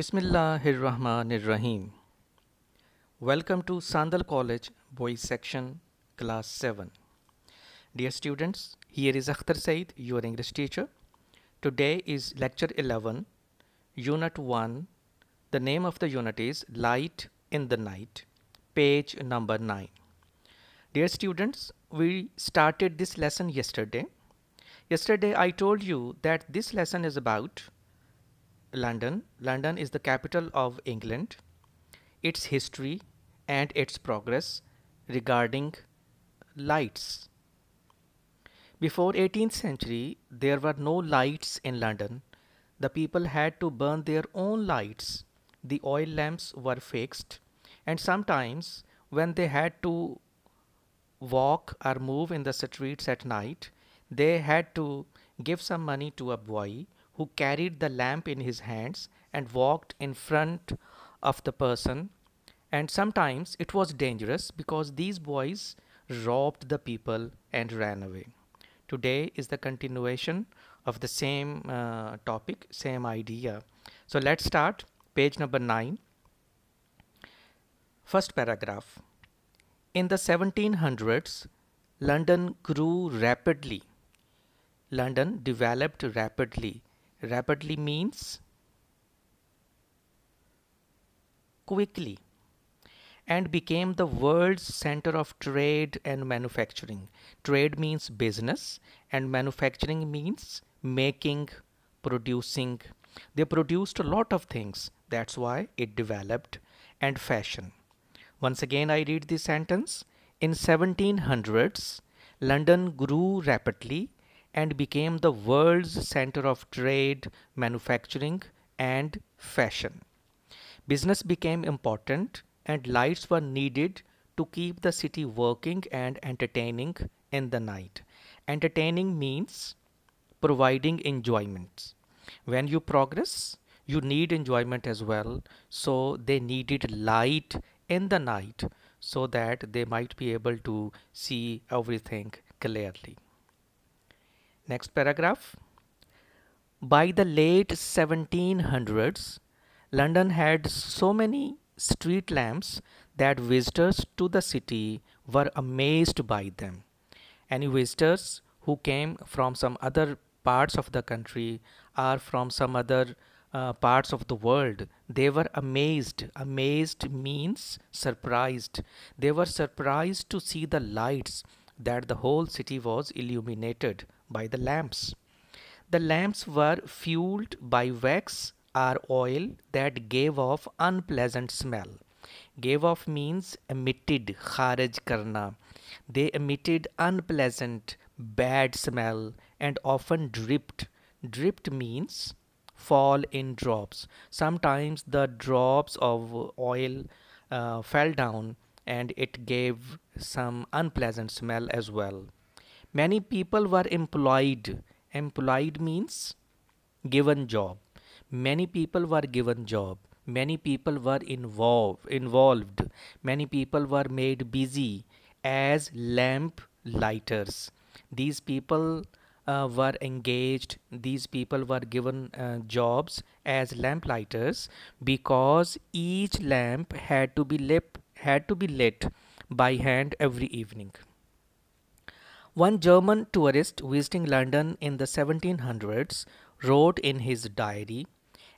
Bismillahirrahmanirrahim. Welcome to Sandal College Boys Section Class 7. Dear students, here is Akhtar Saeed, your English teacher. Today is lecture 11, unit 1. The name of the unit is Light in the Night, page number 9. Dear students, we started this lesson yesterday. Yesterday I told you that this lesson is about London. London is the capital of England, its history and its progress regarding lights. Before 18th century, there were no lights in London. The people had to burn their own lights. The oil lamps were fixed and sometimes when they had to walk or move in the streets at night, they had to give some money to a boy who carried the lamp in his hands and walked in front of the person. And sometimes it was dangerous because these boys robbed the people and ran away. Today is the continuation of the same uh, topic, same idea. So let's start page number 9. First paragraph. In the 1700s, London grew rapidly. London developed rapidly rapidly means quickly and became the world's center of trade and manufacturing. Trade means business and manufacturing means making, producing. They produced a lot of things. That's why it developed and fashion. Once again I read this sentence. In 1700s, London grew rapidly and became the world's center of trade, manufacturing, and fashion. Business became important and lights were needed to keep the city working and entertaining in the night. Entertaining means providing enjoyment. When you progress, you need enjoyment as well. So they needed light in the night so that they might be able to see everything clearly. Next paragraph. By the late 1700s, London had so many street lamps that visitors to the city were amazed by them. Any visitors who came from some other parts of the country or from some other uh, parts of the world, they were amazed. Amazed means surprised. They were surprised to see the lights that the whole city was illuminated by the lamps. The lamps were fueled by wax or oil that gave off unpleasant smell. Gave off means emitted, kharaj karna. They emitted unpleasant, bad smell and often dripped. Dripped means fall in drops. Sometimes the drops of oil uh, fell down and it gave some unpleasant smell as well. Many people were employed. Employed means given job. Many people were given job. Many people were involved. Involved. Many people were made busy as lamp lighters. These people uh, were engaged. These people were given uh, jobs as lamp lighters because each lamp had to be lit had to be lit by hand every evening. One German tourist visiting London in the 1700s wrote in his diary,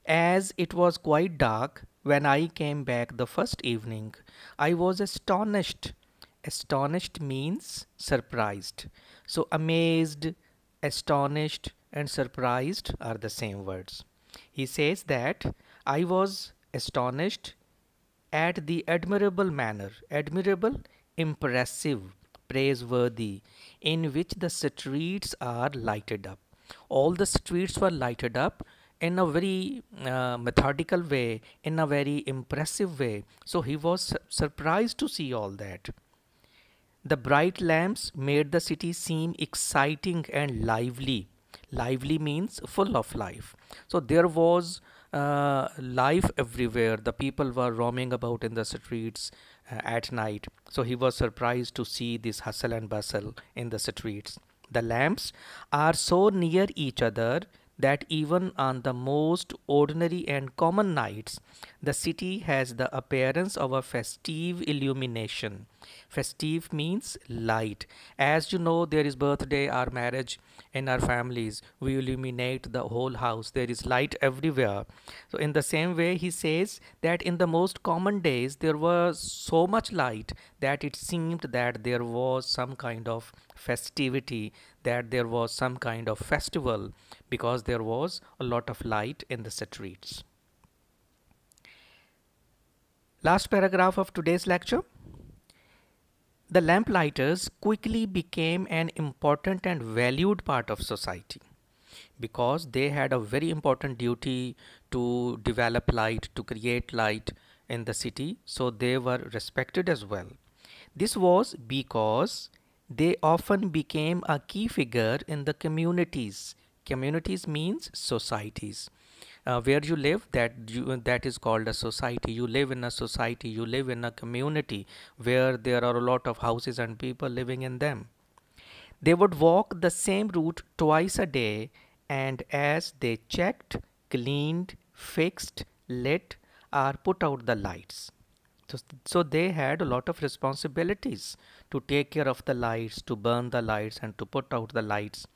As it was quite dark when I came back the first evening, I was astonished. Astonished means surprised. So amazed, astonished, and surprised are the same words. He says that I was astonished at the admirable manner, admirable, impressive, praiseworthy, in which the streets are lighted up. All the streets were lighted up in a very uh, methodical way, in a very impressive way. So he was su surprised to see all that. The bright lamps made the city seem exciting and lively. Lively means full of life. So there was uh, life everywhere. The people were roaming about in the streets Uh, at night. So he was surprised to see this hustle and bustle in the streets. The lamps are so near each other that even on the most ordinary and common nights, the city has the appearance of a festive illumination. Festive means light. As you know, there is birthday or marriage in our families. We illuminate the whole house. There is light everywhere. So, in the same way, he says that in the most common days, there was so much light that it seemed that there was some kind of festivity, that there was some kind of festival because there was a lot of light in the streets. Last paragraph of today's lecture. The lamplighters quickly became an important and valued part of society because they had a very important duty to develop light, to create light in the city, so they were respected as well. This was because they often became a key figure in the communities. Communities means societies uh, where you live that you, that is called a society. You live in a society you live in a community where there are a lot of houses and people living in them. They would walk the same route twice a day and as they checked cleaned fixed lit or put out the lights. So, so they had a lot of responsibilities to take care of the lights to burn the lights and to put out the lights.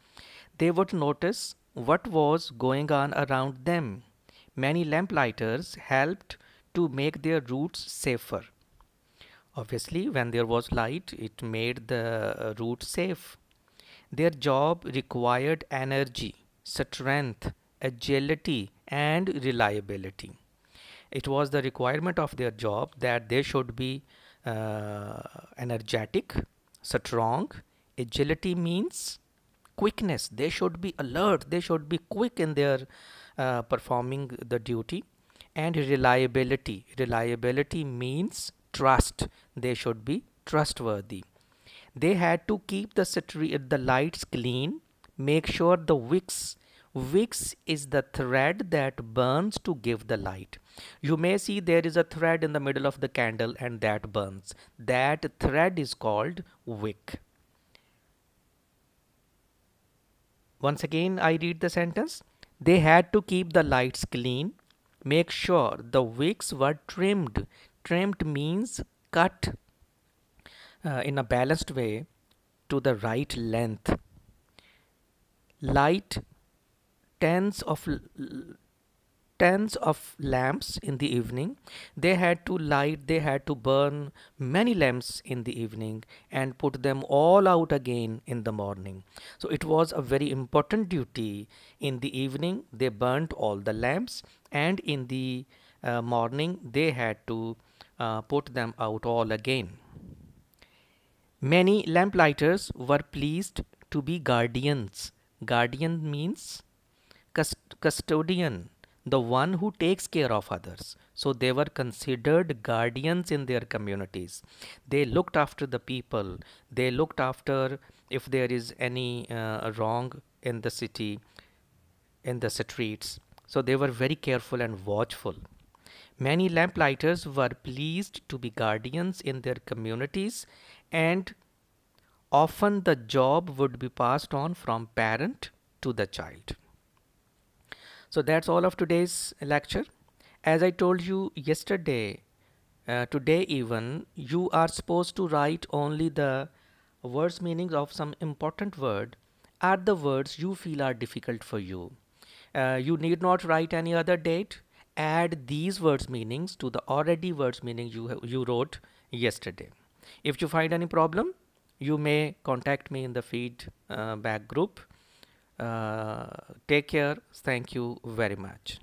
They would notice what was going on around them. Many lamplighters helped to make their routes safer. Obviously, when there was light, it made the route safe. Their job required energy, strength, agility, and reliability. It was the requirement of their job that they should be uh, energetic, strong. Agility means quickness. They should be alert. They should be quick in their uh, performing the duty. And reliability. Reliability means trust. They should be trustworthy. They had to keep the the lights clean. Make sure the wicks wicks is the thread that burns to give the light. You may see there is a thread in the middle of the candle and that burns. That thread is called wick Once again, I read the sentence. They had to keep the lights clean, make sure the wicks were trimmed. Trimmed means cut uh, in a balanced way to the right length. Light tens of tens of lamps in the evening. They had to light, they had to burn many lamps in the evening and put them all out again in the morning. So it was a very important duty. In the evening, they burnt all the lamps, and in the uh, morning, they had to uh, put them out all again. Many lamplighters were pleased to be guardians. Guardian means cust- custodian the one who takes care of others. So they were considered guardians in their communities. They looked after the people. They looked after if there is any uh, wrong in the city, in the streets. So they were very careful and watchful. Many lamplighters were pleased to be guardians in their communities and often the job would be passed on from parent to the child. So that's all of today's lecture. As I told you yesterday, uh, today even, you are supposed to write only the words meanings of some important word are the words you feel are difficult for you. Uh, you need not write any other date. Add these words meanings to the already words meaning you, you wrote yesterday. If you find any problem, you may contact me in the feedback uh, group. Uh, take care. Thank you very much.